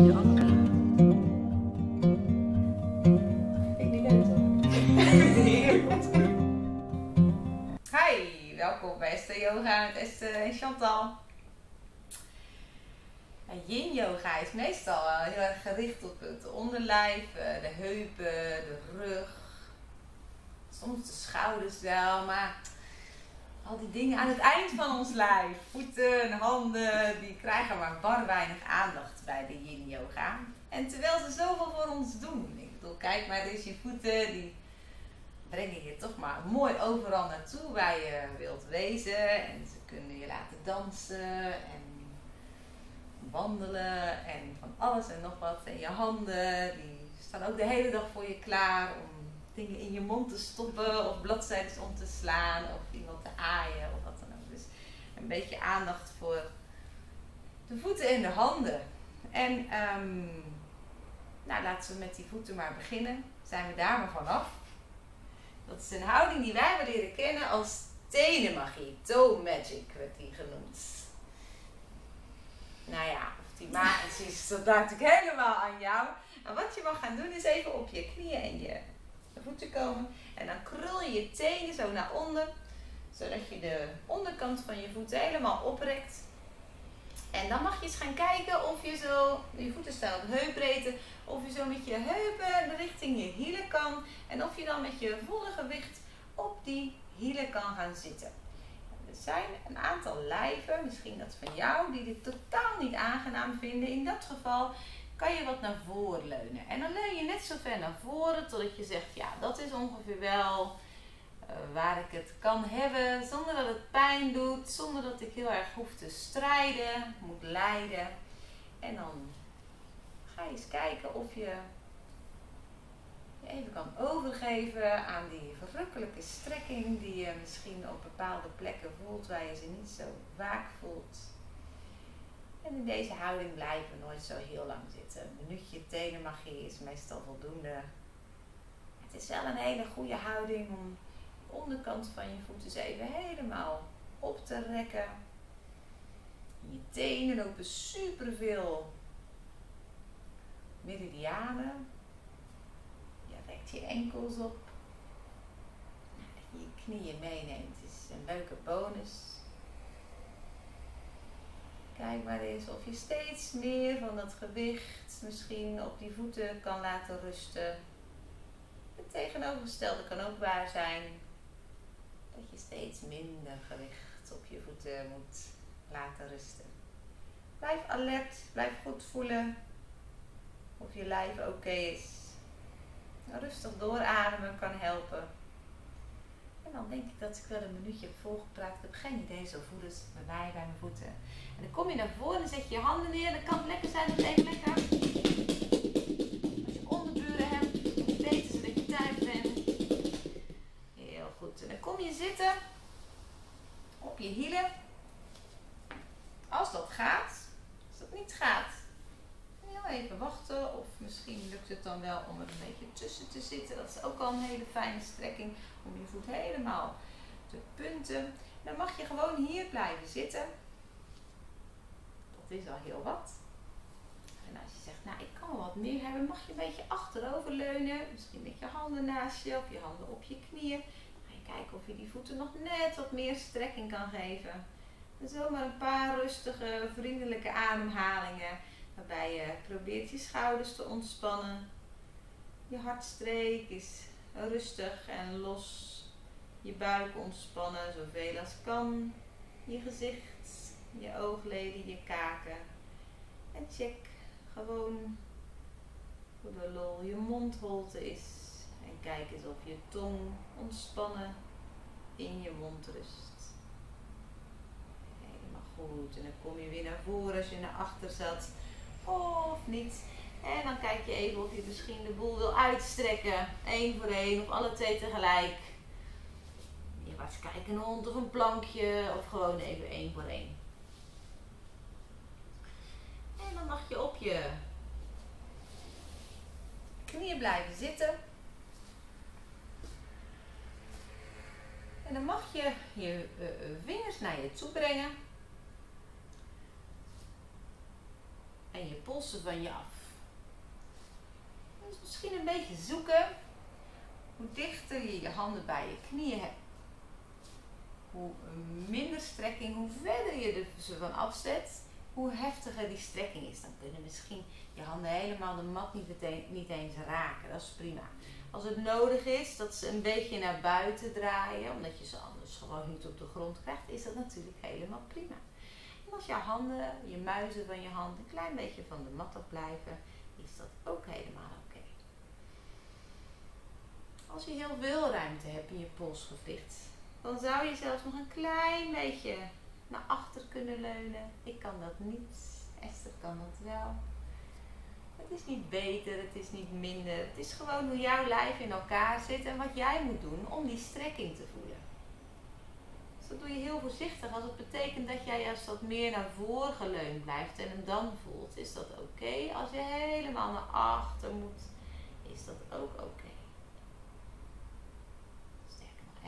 Ik Hi, welkom bij Esther Yoga. Met Esther en Chantal. Yin yoga is meestal eh, heel erg gericht op het onderlijf, eh, de heupen, de rug, soms de schouders wel, maar al die dingen aan het eind van ons lijf, voeten, handen, die krijgen maar bar weinig aandacht bij de yin yoga. En terwijl ze zoveel voor ons doen. Ik bedoel, kijk maar eens je voeten, die brengen je toch maar mooi overal naartoe waar je wilt wezen. En ze kunnen je laten dansen en wandelen en van alles en nog wat. En je handen, die staan ook de hele dag voor je klaar om in je mond te stoppen of bladzijden om te slaan of iemand te aaien of wat dan ook. Dus een beetje aandacht voor de voeten en de handen. En um, nou, laten we met die voeten maar beginnen. Zijn we daar maar vanaf. Dat is een houding die wij hebben leren kennen als tenenmagie. Toe magic werd die genoemd. Nou ja, of die magisch is, dat natuurlijk helemaal aan jou. En wat je mag gaan doen is even op je knieën en je komen. En dan krul je je tenen zo naar onder. Zodat je de onderkant van je voeten helemaal oprekt. En dan mag je eens gaan kijken of je zo, je voeten staan op heupbreedte, of je zo met je heupen richting je hielen kan. En of je dan met je volle gewicht op die hielen kan gaan zitten. Er zijn een aantal lijven, misschien dat van jou, die dit totaal niet aangenaam vinden. In dat geval kan je wat naar voren leunen. En dan leun je net zo ver naar voren totdat je zegt, ja, dat is ongeveer wel uh, waar ik het kan hebben, zonder dat het pijn doet, zonder dat ik heel erg hoef te strijden, moet lijden. En dan ga je eens kijken of je je even kan overgeven aan die verrukkelijke strekking die je misschien op bepaalde plekken voelt waar je ze niet zo vaak voelt. En in deze houding blijven nooit zo heel lang zitten. Een minuutje tenenmagie is meestal voldoende. Het is wel een hele goede houding om de onderkant van je voeten even helemaal op te rekken. je tenen lopen superveel meridianen. Je rekt je enkels op. En je knieën meeneemt is een leuke bonus. Kijk maar eens of je steeds meer van dat gewicht misschien op die voeten kan laten rusten. Het tegenovergestelde kan ook waar zijn. Dat je steeds minder gewicht op je voeten moet laten rusten. Blijf alert, blijf goed voelen of je lijf oké is. Rustig doorademen kan helpen. Dan denk ik dat ik wel een minuutje heb volgepraat. Ik heb geen idee, zo voelen ze bij mij, bij mijn voeten. En dan kom je naar voren en zet je je handen neer. Dan kan het lekker zijn dat het even lekker. Als je onderburen hebt, weten ze dat je thuis bent. Heel goed. En dan kom je zitten op je hielen. Als dat gaat. Als dat niet gaat, heel even wachten. Of misschien lukt het dan wel om er een beetje tussen te zitten. Dat is ook al een hele fijne strekking om je voet helemaal te punten. Dan mag je gewoon hier blijven zitten. Dat is al heel wat. En als je zegt, nou ik kan wel wat meer hebben, mag je een beetje achterover leunen. Misschien met je handen naast je of je handen op je knieën. Ga je kijken of je die voeten nog net wat meer strekking kan geven. En zomaar een paar rustige, vriendelijke ademhalingen. Waarbij je probeert je schouders te ontspannen. Je hartstreek is rustig en los. Je buik ontspannen zoveel als kan. Je gezicht, je oogleden, je kaken. En check gewoon hoe de lol je mondholte is. En kijk eens of je tong ontspannen in je mond rust. Helemaal goed. En dan kom je weer naar voren als je naar achter zat. Of niet. En dan kijk je even of je misschien de boel wil uitstrekken. Eén voor één of alle twee tegelijk. Je gaat kijken een hond of een plankje of gewoon even één voor één. En dan mag je op je knieën blijven zitten. En dan mag je je uh, vingers naar je toe brengen. en je polsen van je af. Dus misschien een beetje zoeken. Hoe dichter je je handen bij je knieën hebt, hoe minder strekking, hoe verder je ze van afzet, hoe heftiger die strekking is. Dan kunnen misschien je handen helemaal de mat niet, niet eens raken. Dat is prima. Als het nodig is dat ze een beetje naar buiten draaien, omdat je ze anders gewoon niet op de grond krijgt, is dat natuurlijk helemaal prima. En als je handen, je muizen van je hand een klein beetje van de mat af blijven, is dat ook helemaal. Als je heel veel ruimte hebt in je polsgewricht, dan zou je zelfs nog een klein beetje naar achter kunnen leunen. Ik kan dat niet. Esther kan dat wel. Het is niet beter, het is niet minder. Het is gewoon hoe jouw lijf in elkaar zit en wat jij moet doen om die strekking te voelen. Dus dat doe je heel voorzichtig. Als het betekent dat jij juist wat meer naar voren geleund blijft en hem dan voelt, is dat oké. Als je helemaal naar achter moet, is dat ook oké.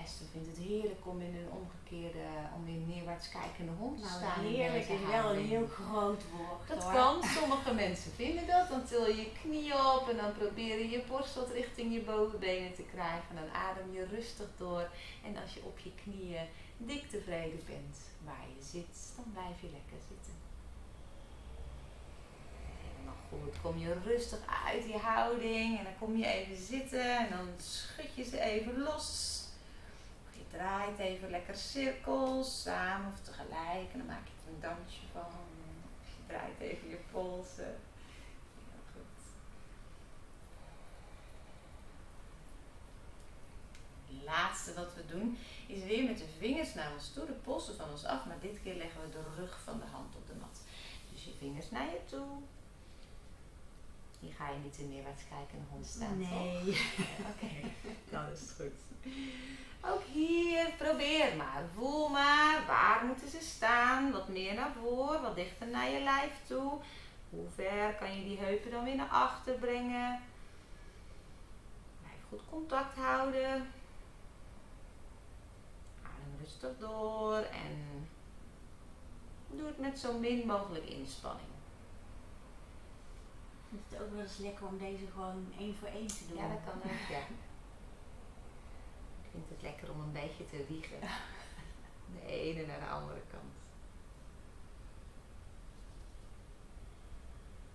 Esther vindt het heerlijk om in een omgekeerde, om in neerwaarts kijkende hond te nou, staan. Heerlijk is wel een heel groot woord. Dat hoor. kan, sommige mensen vinden dat. Dan til je je knieën op en dan probeer je je borst wat richting je bovenbenen te krijgen. Dan adem je rustig door. En als je op je knieën dik tevreden bent waar je zit, dan blijf je lekker zitten. Goed, kom je rustig uit die houding en dan kom je even zitten en dan schud je ze even los draait even lekker cirkels samen of tegelijk en dan maak je er een dansje van. Je draait even je polsen. Heel goed. Het laatste wat we doen is weer met de vingers naar ons toe, de polsen van ons af, maar dit keer leggen we de rug van de hand op de mat. Dus je vingers naar je toe. Hier ga je niet in neerwaarts kijken en hond staan. Nee. Oké, okay. dat is goed. Ook hier, probeer maar. Voel maar, waar moeten ze staan? Wat meer naar voren, wat dichter naar je lijf toe. Hoe ver kan je die heupen dan weer naar achter brengen? Blijf goed contact houden. Adem rustig door en doe het met zo min mogelijk inspanning. Ik vind het ook wel eens lekker om deze gewoon één voor één te doen. Ja, dat kan ook, ja vind het lekker om een beetje te wiegen. De ene naar de andere kant.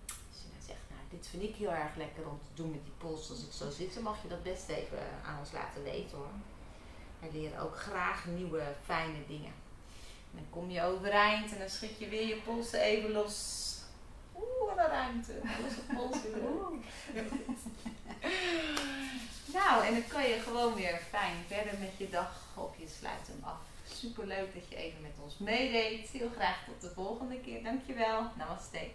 Als je nou zegt, nou dit vind ik heel erg lekker om te doen met die pols als ik zo zit, dan mag je dat best even aan ons laten weten hoor. Wij leren ook graag nieuwe fijne dingen. dan kom je overeind en dan schud je weer je polsen even los. Ruimte. Alles op polsen. Nou, en dan kan je gewoon weer fijn verder met je dag op je sluit hem af. Super leuk dat je even met ons meedeed. Heel graag tot de volgende keer. Dankjewel. Namaste.